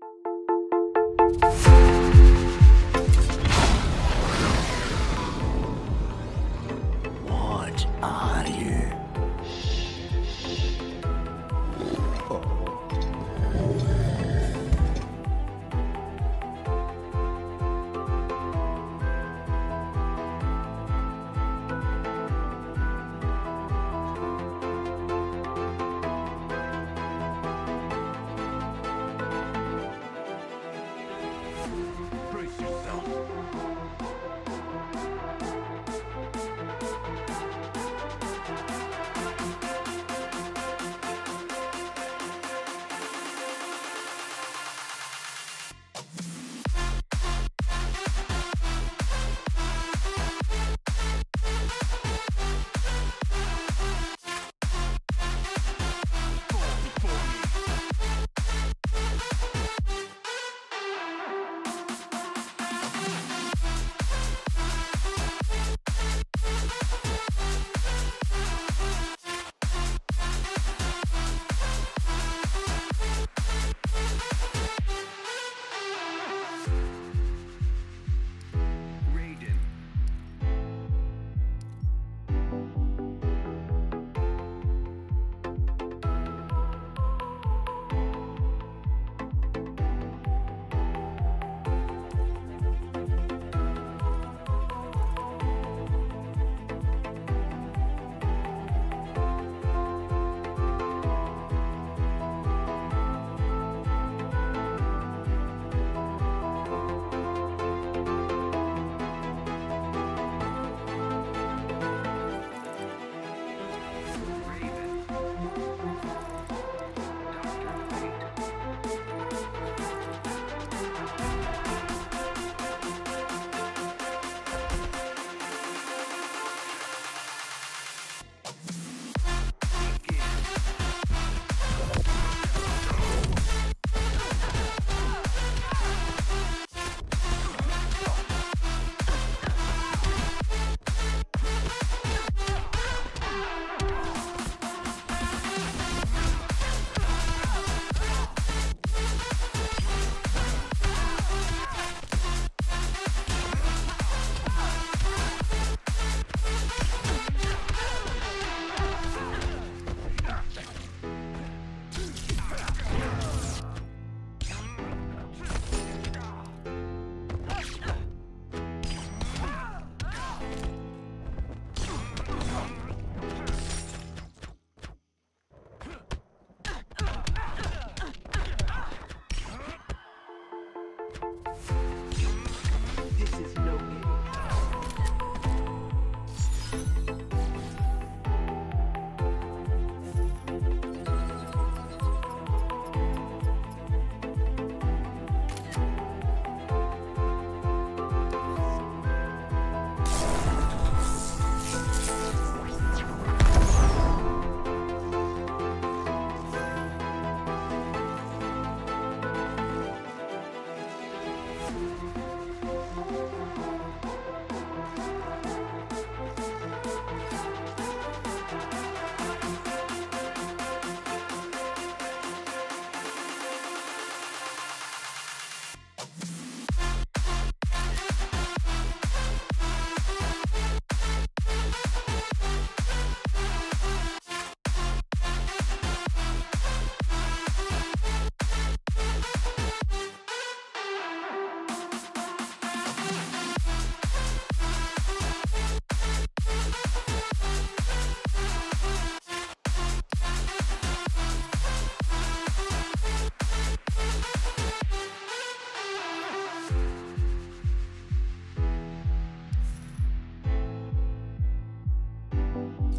What are you?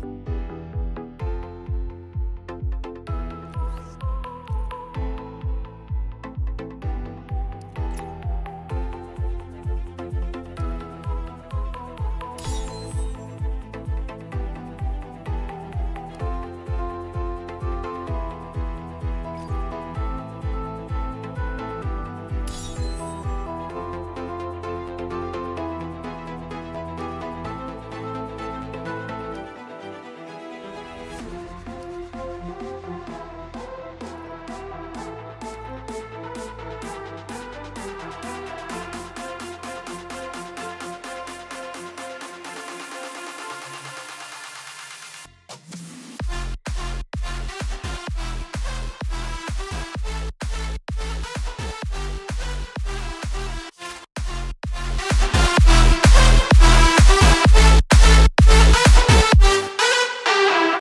Podcast.